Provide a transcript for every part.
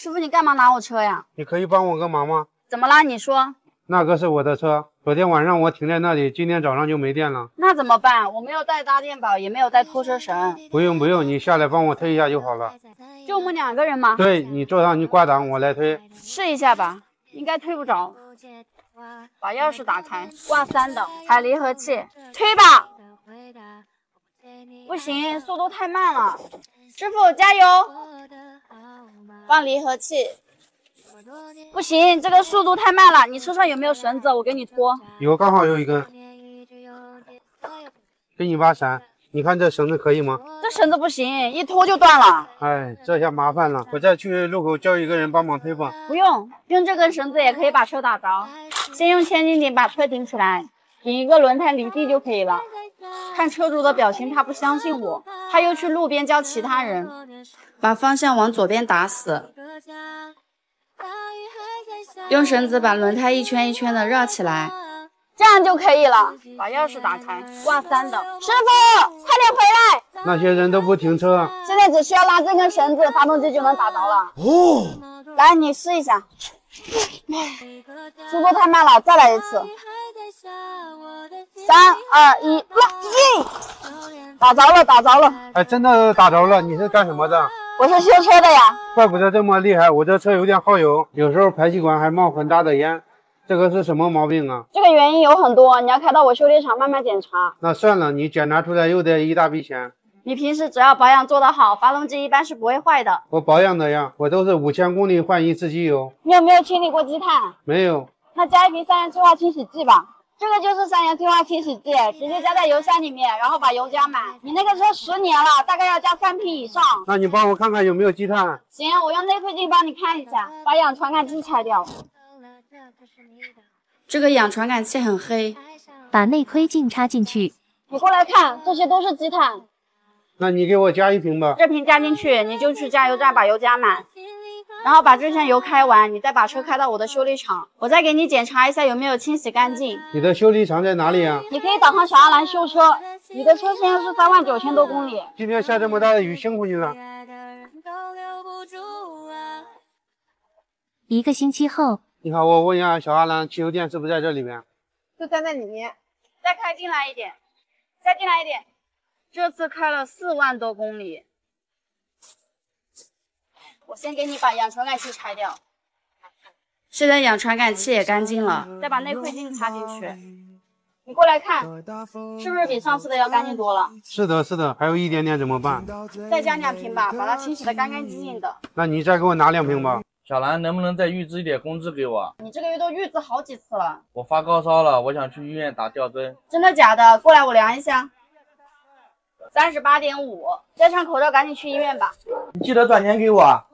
师傅，你干嘛拿我车呀？你可以帮我个忙吗？怎么啦？你说。那个是我的车，昨天晚上我停在那里，今天早上就没电了。那怎么办？我没有带搭电宝，也没有带拖车绳。不用不用，你下来帮我推一下就好了。就我们两个人吗？对，你坐上，你挂档，我来推。试一下吧，应该推不着。把钥匙打开，挂三档，踩离合器，推吧。不行，速度太慢了。师傅加油！放离合器。不行，这个速度太慢了。你车上有没有绳子？我给你拖。有，刚好有一根。给你把伞，你看这绳子可以吗？这绳子不行，一拖就断了。哎，这下麻烦了，我再去路口叫一个人帮忙推吧。不用，用这根绳子也可以把车打着。先用千斤顶把车顶起来，顶一个轮胎离地就可以了。看车主的表情，他不相信我，他又去路边教其他人。把方向往左边打死。用绳子把轮胎一圈一圈的绕起来，这样就可以了。把钥匙打开，挂三档。师傅，快点回来！那些人都不停车。现在只需要拉这根绳子，发动机就能打着了。哦，来，你试一下。速度太慢了，再来一次。三二一，拉！打着了，打着了。哎，真的打着了。你是干什么的？我是修车的呀，怪不得这么厉害。我这车有点耗油，有时候排气管还冒很大的烟，这个是什么毛病啊？这个原因有很多，你要开到我修理厂慢慢检查。那算了，你检查出来又得一大笔钱。你平时只要保养做得好，发动机一般是不会坏的。我保养的呀，我都是五千公里换一次机油。你有没有清理过积碳？没有。那加一瓶三元催化清洗剂吧。这个就是三元催化清洗剂，直接加在油箱里面，然后把油加满。你那个车十年了，大概要加三瓶以上。那你帮我看看有没有积碳？行，我用内窥镜帮你看一下。把氧传感器拆掉。这个氧传感器很黑，把内窥镜插进去。你过来看，这些都是积碳。那你给我加一瓶吧。这瓶加进去，你就去加油站把油加满。然后把这箱油开完，你再把车开到我的修理厂，我再给你检查一下有没有清洗干净。你的修理厂在哪里啊？你可以导航小阿兰修车。你的车现在是三万九千多公里。今天下这么大的雨，辛苦你了。一个星期后，你好，我问一下小阿兰汽油店是不是在这里面？就站在里面。再开进来一点，再进来一点。这次开了四万多公里。我先给你把氧传感器拆掉，现在氧传感器也干净了，再把内窥镜插进去。你过来看，是不是比上次的要干净多了？是的，是的，还有一点点怎么办？再加两瓶吧，把它清洗的干干净净的。那你再给我拿两瓶吧。小兰，能不能再预支一点工资给我？你这个月都预支好几次了。我发高烧了，我想去医院打吊针。真的假的？过来我量一下。三十八点五，戴上口罩，赶紧去医院吧。你记得转钱给我。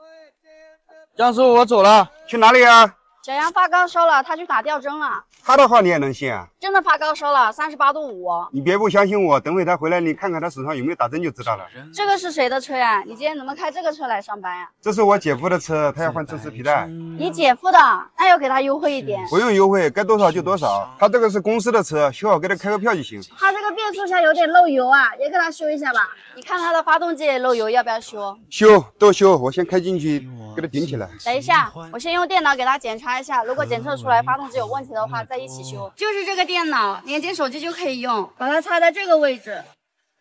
江师傅，我走了，去哪里啊？小杨发高烧了，他去打吊针了。他的话你也能信啊？真的发高烧了，三十八度五。你别不相信我，等会他回来，你看看他手上有没有打针就知道了。这个是谁的车呀？你今天怎么开这个车来上班呀？这是我姐夫的车，他要换正时皮带。你姐夫的，那要给他优惠一点。不用优惠，该多少就多少。他这个是公司的车，修好给他开个票就行。他这个变速箱有点漏油啊，也给他修一下吧。你看他的发动机也漏油，要不要修？修，都修。我先开进去，给他顶起来。等一下，我先用电脑给他检查一下，如果检测出来发动机有问题的话，再一起修。就是这个电脑，连接手机就可以用。把它插在这个位置，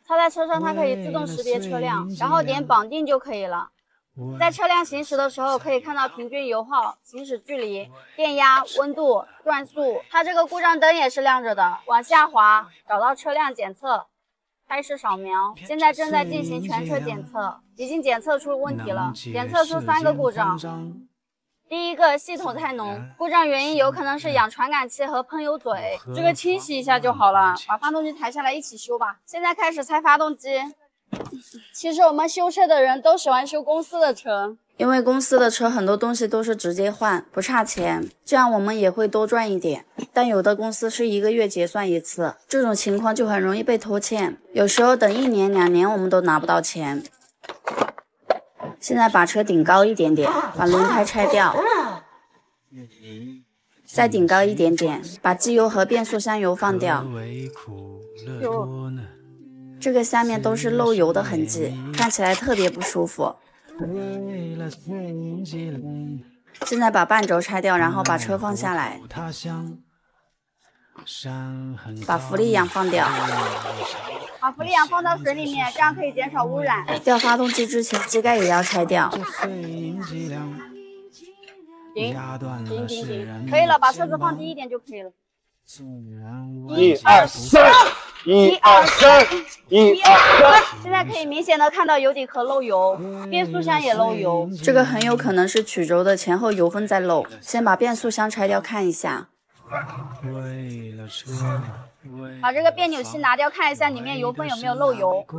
插在车上，它可以自动识别车辆，然后点绑定就可以了。在车辆行驶的时候，可以看到平均油耗、行驶距离、电压、温度、转速。它这个故障灯也是亮着的。往下滑，找到车辆检测，开始扫描。现在正在进行全车检测，已经检测出问题了，检测出三个故障。第一个系统太浓，故障原因有可能是氧传感器和喷油嘴，这个清洗一下就好了。把发动机抬下来一起修吧。现在开始拆发动机。其实我们修车的人都喜欢修公司的车，因为公司的车很多东西都是直接换，不差钱，这样我们也会多赚一点。但有的公司是一个月结算一次，这种情况就很容易被拖欠，有时候等一年两年我们都拿不到钱。现在把车顶高一点点，把轮胎拆掉，再顶高一点点，把机油和变速箱油放掉。这个下面都是漏油的痕迹，看起来特别不舒服。现在把半轴拆掉，然后把车放下来，把氟利氧放掉，把氟利昂放到水里面，这样可以减少污染。掉发动机之前，机盖也要拆掉。停停停停，可以了，把车子放低一点就可以了。一二三，一二三，一二三。现在可以明显的看到油底壳漏油，变速箱也漏油，这个很有可能是曲轴的前后油分在漏。先把变速箱拆掉看一下。把这个变扭器拿掉看一下里面油封有没有漏油。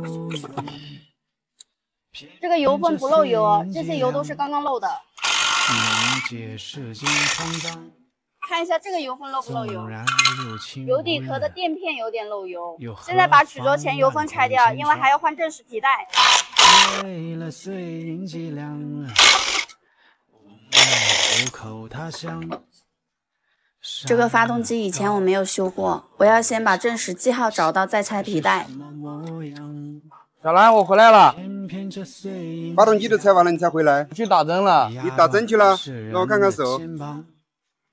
这个油封不漏油，这些油都是刚刚漏的。看一下这个油封漏不漏油？油底壳的垫片有点漏油。现在把曲轴前油封拆掉，因为还要换正时皮带。这个发动机以前我没有修过，我要先把正时记号找到，再拆皮带。小兰，我回来了。发动机都拆完了，你才回来？去打针了。你打针去了？让我看看手。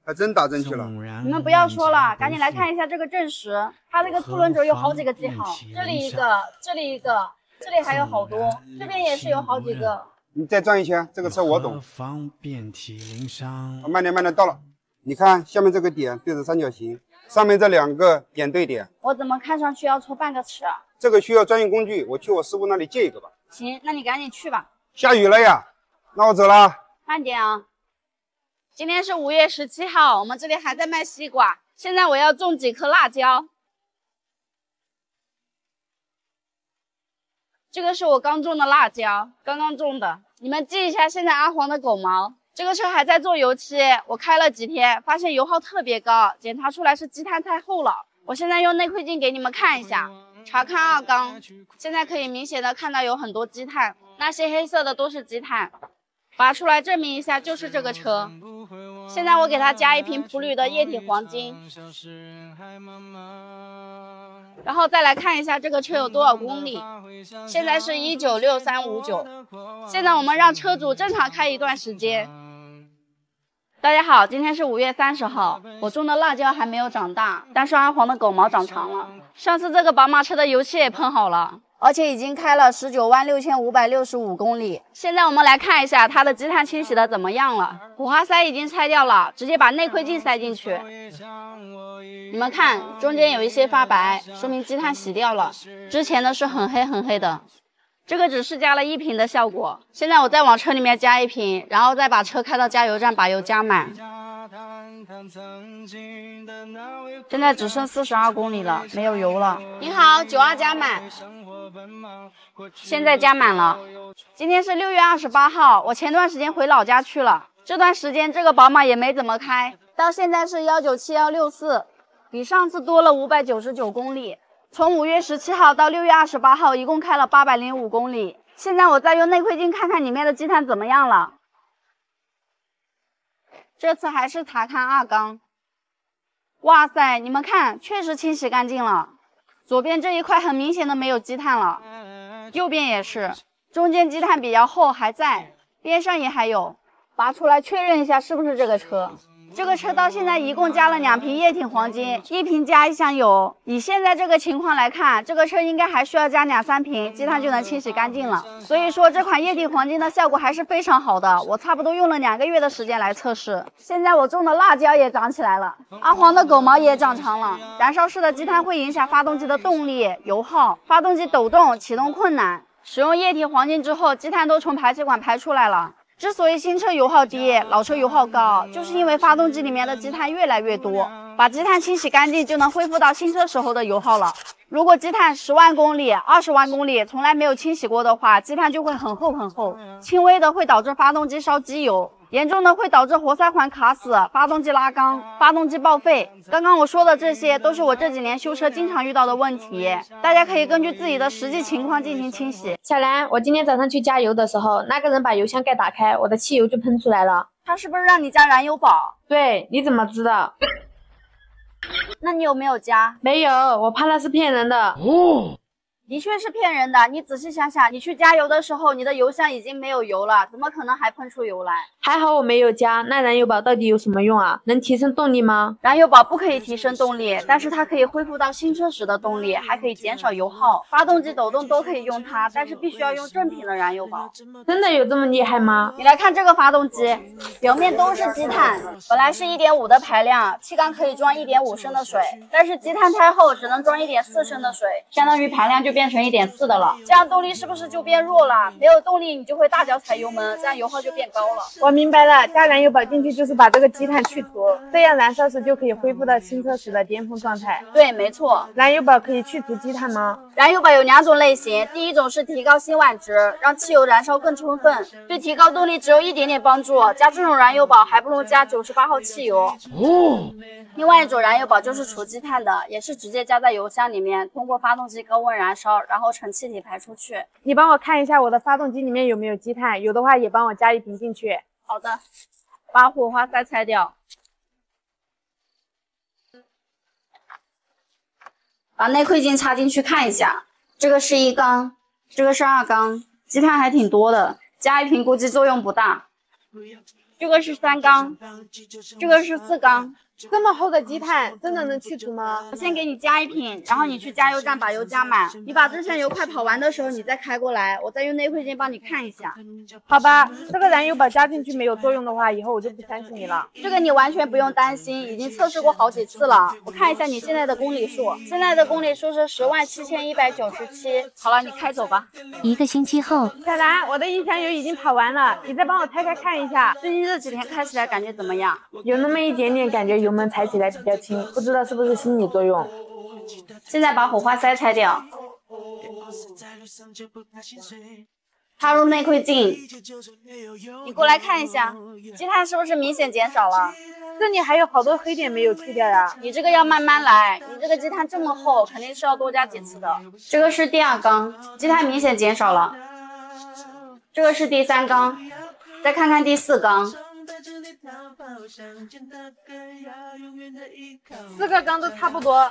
还真打针去了。你们不要说了，赶紧来看一下这个正时，它这个凸轮轴有好几个记号，这里一个，这里一个，这里还有好多，这边也是有好几个。你再转一圈，这个车我懂。慢点，慢点，到了。你看下面这个点对着三角形，上面这两个点对点。我怎么看上去要错半个尺啊？这个需要专业工具，我去我师傅那里借一个吧。行，那你赶紧去吧。下雨了呀，那我走了。慢点啊。今天是五月十七号，我们这里还在卖西瓜。现在我要种几颗辣椒。这个是我刚种的辣椒，刚刚种的。你们记一下，现在阿黄的狗毛。这个车还在做油漆，我开了几天，发现油耗特别高，检查出来是积碳太厚了。我现在用内窥镜给你们看一下，查看二缸，现在可以明显的看到有很多积碳，那些黑色的都是积碳。拔出来证明一下，就是这个车。现在我给它加一瓶普铝的液体黄金，然后再来看一下这个车有多少公里。现在是一九六三五九。现在我们让车主正常开一段时间。大家好，今天是五月三十号，我种的辣椒还没有长大，但是阿黄的狗毛长长了。上次这个宝马车的油漆也喷好了。而且已经开了十九万六千五百六十五公里。现在我们来看一下它的积碳清洗的怎么样了。火花塞已经拆掉了，直接把内窥镜塞进去。你们看，中间有一些发白，说明积碳洗掉了。之前的是很黑很黑的。这个只是加了一瓶的效果。现在我再往车里面加一瓶，然后再把车开到加油站把油加满。现在只剩四十二公里了，没有油了。你好，九二加满。现在加满了。今天是六月二十八号，我前段时间回老家去了，这段时间这个宝马也没怎么开，到现在是幺九七幺六四，比上次多了五百九十九公里。从五月十七号到六月二十八号，一共开了八百零五公里。现在我再用内窥镜看看里面的积碳怎么样了。这次还是查看二缸。哇塞，你们看，确实清洗干净了。左边这一块很明显的没有积碳了，右边也是，中间积碳比较厚还在，边上也还有，拔出来确认一下是不是这个车。这个车到现在一共加了两瓶液体黄金，一瓶加一箱油。以现在这个情况来看，这个车应该还需要加两三瓶，积碳就能清洗干净了。所以说这款液体黄金的效果还是非常好的，我差不多用了两个月的时间来测试。现在我种的辣椒也长起来了，阿黄的狗毛也长长了。燃烧室的积碳会影响发动机的动力、油耗，发动机抖动、启动困难。使用液体黄金之后，积碳都从排气管排出来了。之所以新车油耗低，老车油耗高，就是因为发动机里面的积碳越来越多。把积碳清洗干净，就能恢复到新车时候的油耗了。如果积碳十万公里、二十万公里从来没有清洗过的话，积碳就会很厚很厚，轻微的会导致发动机烧机油。严重的会导致活塞环卡死、发动机拉缸、发动机报废。刚刚我说的这些都是我这几年修车经常遇到的问题，大家可以根据自己的实际情况进行清洗。小兰，我今天早上去加油的时候，那个人把油箱盖打开，我的汽油就喷出来了。他是不是让你加燃油宝？对，你怎么知道？那你有没有加？没有，我怕那是骗人的。哦。的确是骗人的。你仔细想想，你去加油的时候，你的油箱已经没有油了，怎么可能还喷出油来？还好我没有加。那燃油宝到底有什么用啊？能提升动力吗？燃油宝不可以提升动力，但是它可以恢复到新车时的动力，还可以减少油耗。发动机、抖动都可以用它，但是必须要用正品的燃油宝。真的有这么厉害吗？你来看这个发动机，表面都是积碳，本来是一点五的排量，气缸可以装一点五升的水，但是积碳太厚，只能装一点四升的水，相当于排量就变成一点四的了。这样动力是不是就变弱了？没有动力，你就会大脚踩油门，这样油耗就变高了。我明白了，加燃油宝进去就是把这个积碳去除，这样燃烧时就可以恢复到新车时的巅峰状态。对，没错。燃油宝可以去除积碳吗？燃油宝有两种类型，第一种是提高辛烷值，让汽油燃烧更充分，对提高动力只有一点点帮助。加这种燃油宝还不如加九十八号汽油。哦。另外一种燃油宝就是除积碳的，也是直接加在油箱里面，通过发动机高温燃烧，然后乘气体排出去。你帮我看一下我的发动机里面有没有积碳，有的话也帮我加一瓶进去。好的，把火花塞拆掉，把内窥镜插进去看一下。这个是一缸，这个是二缸，积碳还挺多的，加一瓶估计作用不大。这个是三缸，这个是四缸。这么厚的积碳真的能去除吗？我先给你加一瓶，然后你去加油站把油加满。你把这箱油快跑完的时候，你再开过来，我再用内窥镜帮你看一下。好吧，这个燃油宝加进去没有作用的话，以后我就不相信你了。这个你完全不用担心，已经测试过好几次了。我看一下你现在的公里数，现在的公里数是十万七千一百九十七。好了，你开走吧。一个星期后，小兰，我的一箱油已经跑完了，你再帮我拆开看一下。最近这几天开起来感觉怎么样？有那么一点点感觉，油门踩起来比较轻。不知道是不是心理作用。现在把火花塞拆掉，插入内窥镜，你过来看一下，积碳是不是明显减少了？这里还有好多黑点没有去掉呀。你这个要慢慢来，你这个积碳这么厚，肯定是要多加几次的。这个是第二缸，积碳明显减少了。这个是第三缸，再看看第四缸。四个缸都差不多。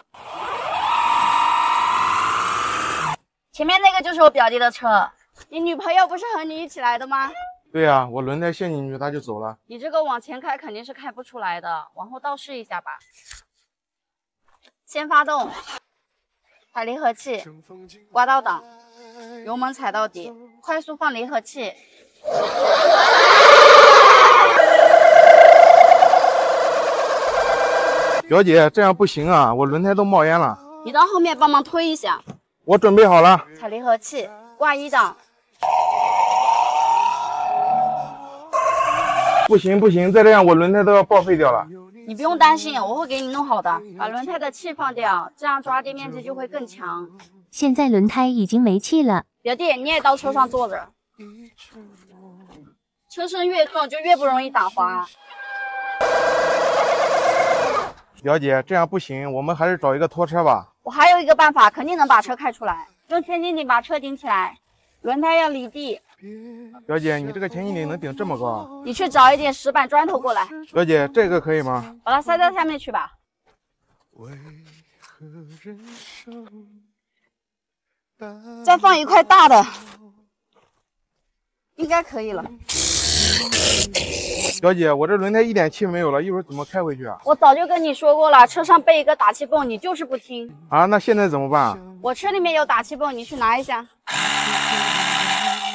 前面那个就是我表弟的车，你女朋友不是和你一起来的吗？对呀，我轮胎陷进去，他就走了。你这个往前开肯定是开不出来的，往后倒试一下吧。先发动，踩离合器，挂倒档，油门踩到底，快速放离合器。表姐，这样不行啊，我轮胎都冒烟了。你到后面帮忙推一下。我准备好了。踩离合器，挂一档。不行不行，再这样我轮胎都要报废掉了。你不用担心，我会给你弄好的。把轮胎的气放掉，这样抓地面积就会更强。现在轮胎已经没气了。表弟，你也到车上坐着。车身越重就越不容易打滑。表姐，这样不行，我们还是找一个拖车吧。我还有一个办法，肯定能把车开出来。用千斤顶把车顶起来，轮胎要离地。表姐，你这个千斤顶能顶这么高？你去找一点石板砖头过来。表姐，这个可以吗？把它塞到下面去吧。再放一块大的，应该可以了。表姐，我这轮胎一点气没有了，一会儿怎么开回去啊？我早就跟你说过了，车上备一个打气泵，你就是不听啊！那现在怎么办？我车里面有打气泵，你去拿一下。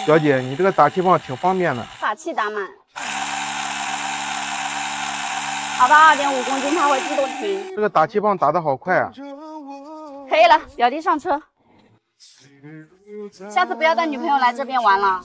小姐，你这个打气泵挺方便的，把气打满，打到二点五公斤它会自动停。这个打气泵打的好快啊！可以了，表弟上车，下次不要带女朋友来这边玩了。